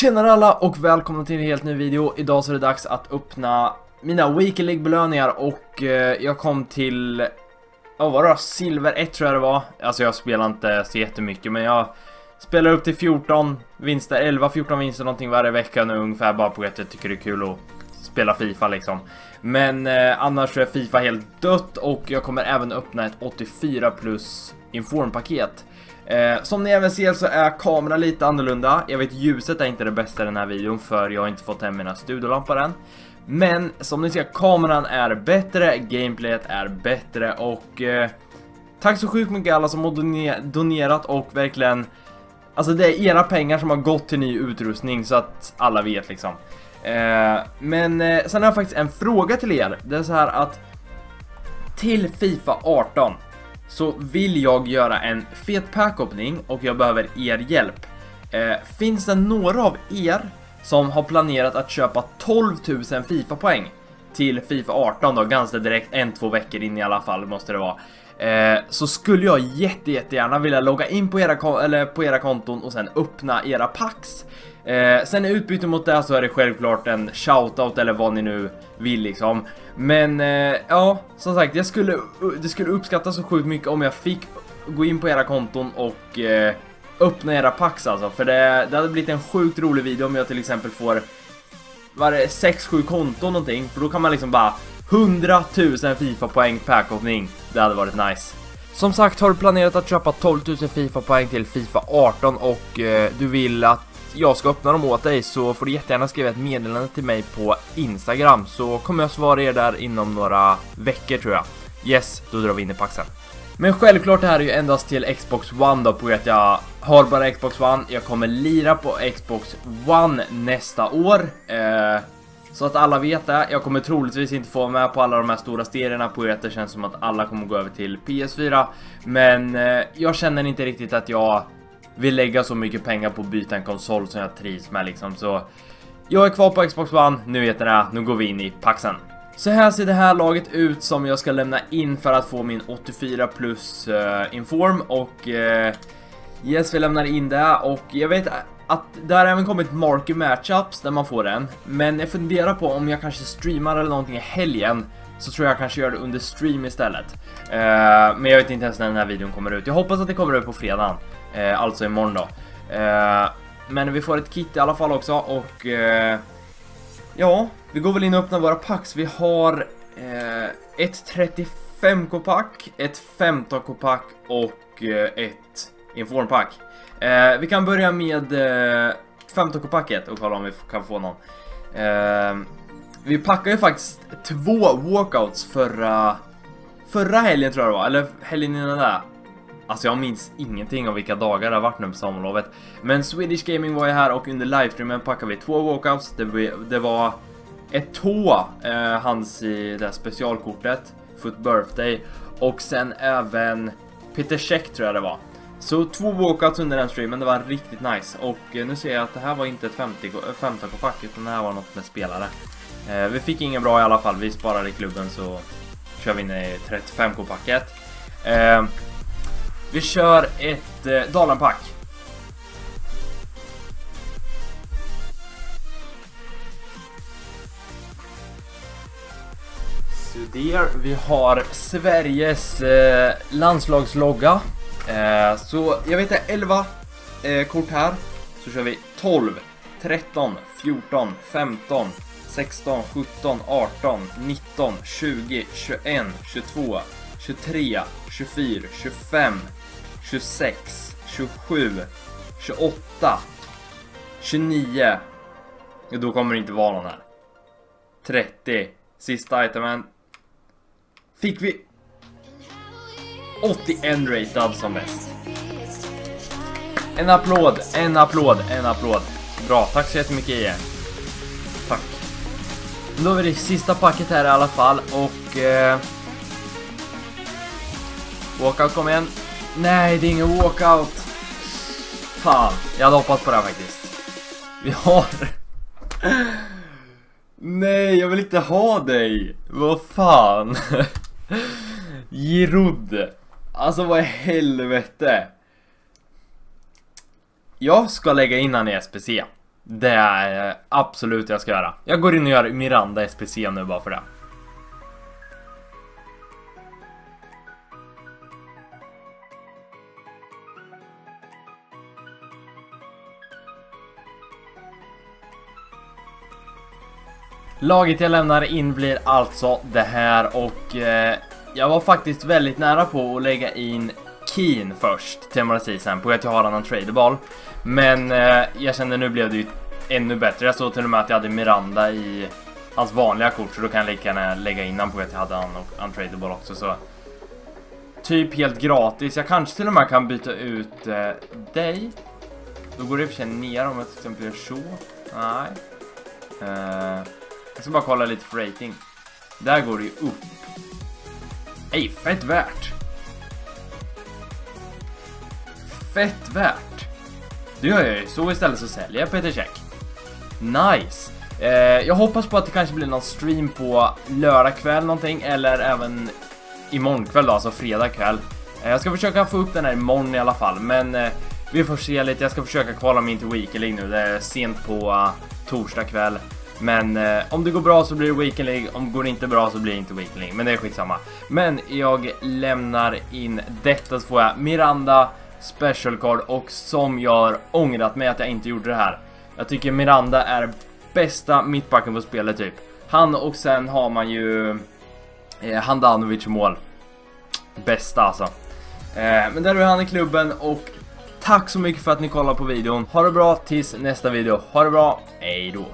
Tjenare alla och välkomna till en helt ny video. Idag så är det dags att öppna mina Weekly League belöningar och eh, jag kom till, ja vad var det, Silver 1 tror jag det var. Alltså jag spelar inte så jättemycket men jag spelar upp till 14 vinster, 11-14 vinster någonting varje vecka nu ungefär bara på att jag tycker det är kul att spela FIFA liksom. Men eh, annars så är FIFA helt dött och jag kommer även öppna ett 84 plus informpaket. Eh, som ni även ser så är kameran lite annorlunda. Jag vet ljuset är inte det bästa i den här videon för jag har inte fått hem mina studiolampor än. Men som ni ser, kameran är bättre, gameplayet är bättre och eh, tack så sjukt mycket alla som har donerat och verkligen Alltså det är era pengar som har gått till ny utrustning så att alla vet liksom. Eh, men eh, sen har jag faktiskt en fråga till er. Det är så här att till Fifa 18 så vill jag göra en fet packhoppning och jag behöver er hjälp. Eh, finns det några av er som har planerat att köpa 12 000 FIFA-poäng till Fifa 18 då, ganska direkt, en, två veckor in i alla fall måste det vara. Eh, så skulle jag jätte, jättegärna vilja logga in på era, eller på era konton och sen öppna era packs. Eh, sen i utbyte mot det så är det självklart en shoutout eller vad ni nu vill liksom. Men eh, ja, som sagt, jag skulle, det skulle uppskattas så sjukt mycket om jag fick gå in på era konton och eh, öppna era packs alltså. För det, det hade blivit en sjukt rolig video om jag till exempel får var det 6-7 konton någonting. För då kan man liksom bara 100 000 FIFA-poäng per öppning. Det hade varit nice. Som sagt, har du planerat att köpa 12 000 FIFA-poäng till Fifa 18 och eh, du vill att jag ska öppna dem åt dig så får du jättegärna skriva ett meddelande till mig på Instagram så kommer jag svara er där inom några veckor tror jag. Yes, då drar vi in i paxen. Men självklart det här är ju endast till Xbox One då på att jag har bara Xbox One. Jag kommer lira på Xbox One nästa år. Eh, så att alla vet det. Jag kommer troligtvis inte få med på alla de här stora serierna på att det känns som att alla kommer gå över till PS4. Men eh, jag känner inte riktigt att jag vill lägga så mycket pengar på att byta en konsol som jag trivs med liksom. Så jag är kvar på Xbox One, nu vet ni det, nu går vi in i paxen. Så här ser det här laget ut som jag ska lämna in för att få min 84 plus uh, inform och uh, yes vi lämnar in det och jag vet att det har även kommit marker matchups där man får den men jag funderar på om jag kanske streamar eller någonting i helgen så tror jag kanske gör det under stream istället. Uh, men jag vet inte ens när den här videon kommer ut. Jag hoppas att det kommer ut på fredagen. Eh, alltså imorgon då. Eh, men vi får ett kit i alla fall också och eh, ja, vi går väl in och öppnar våra packs. Vi har eh, ett 35k-pack, ett 15k-pack och ett informpack. Vi kan börja med 15k-packet och kolla om vi kan få någon. Vi packade ju faktiskt två walkouts förra, förra helgen tror jag det var, eller helgen innan det. Alltså jag minns ingenting av vilka dagar det har varit nu på sommarlovet. Men Swedish Gaming var ju här och under livestreamen packade vi två walkouts. Det, det var ett tå, eh, hans i det här specialkortet, Foot Birthday. Och sen även Peter Check tror jag det var. Så två walkouts under den streamen, det var riktigt nice. Och eh, nu ser jag att det här var inte ett 15k-pack eh, utan det här var något med spelare. Eh, vi fick ingen bra i alla fall, vi sparade i klubben så kör vi in i 35k-packet. Eh, vi kör ett eh, Dalenpack. Så där, vi har Sveriges eh, landslagslogga. Eh, så jag vet inte, 11 eh, kort här. Så kör vi 12, 13, 14, 15, 16, 17, 18, 19, 20, 21, 22, 23, 24, 25, 26, 27, 28, 29. Då kommer det inte vara någon här. 30. Sista itemen. Fick vi 81 ratad som bäst. En applåd, en applåd, en applåd. Bra, tack så jättemycket igen. Tack. Då är det sista packet här i alla fall och... Eh, walkout kom igen. Nej, det är ingen walkout. Fan, jag hade hoppats på det här faktiskt. Vi har... Nej, jag vill inte ha dig. Vad fan. Giroud. Alltså vad i helvete. Jag ska lägga in han i SPC. Det är eh, absolut jag ska göra. Jag går in och gör Miranda SPC nu bara för det. Laget jag lämnar in blir alltså det här och eh, jag var faktiskt väldigt nära på att lägga in Keen först till Marseille sen på att jag har en traderball. Men eh, jag kände nu blev det ju ännu bättre. Jag såg till och med att jag hade Miranda i hans vanliga kort så då kan jag lika gärna lägga in honom på att jag hade han och untradable också så typ helt gratis. Jag kanske till och med kan byta ut eh, dig. Då går det i och för sig ner om jag till exempel gör så. Nej. Eh, jag ska bara kolla lite för rating. Där går det ju upp. Ej, fett värt. Fett värt. Det gör jag ju. Så istället så säljer jag Peter Check. Nice. Eh, jag hoppas på att det kanske blir någon stream på lördag kväll någonting eller även imorgon kväll då, alltså fredag kväll. Eh, jag ska försöka få upp den här imorgon i alla fall, men eh, vi får se lite. Jag ska försöka kvala mig in till Weekend League nu. Det är sent på uh, torsdag kväll. Men eh, om det går bra så blir det Weekend League, om det går inte bra så blir det inte Weekend League. Men det är skitsamma. Men jag lämnar in detta så får jag Miranda Special Card och som jag har ångrat mig att jag inte gjorde det här. Jag tycker Miranda är bästa mittbacken på spelet typ. Han och sen har man ju eh, Handanovic mål. Bästa alltså. Eh, men där har vi han i klubben och tack så mycket för att ni kollade på videon. Ha det bra tills nästa video. Ha det bra, hejdå.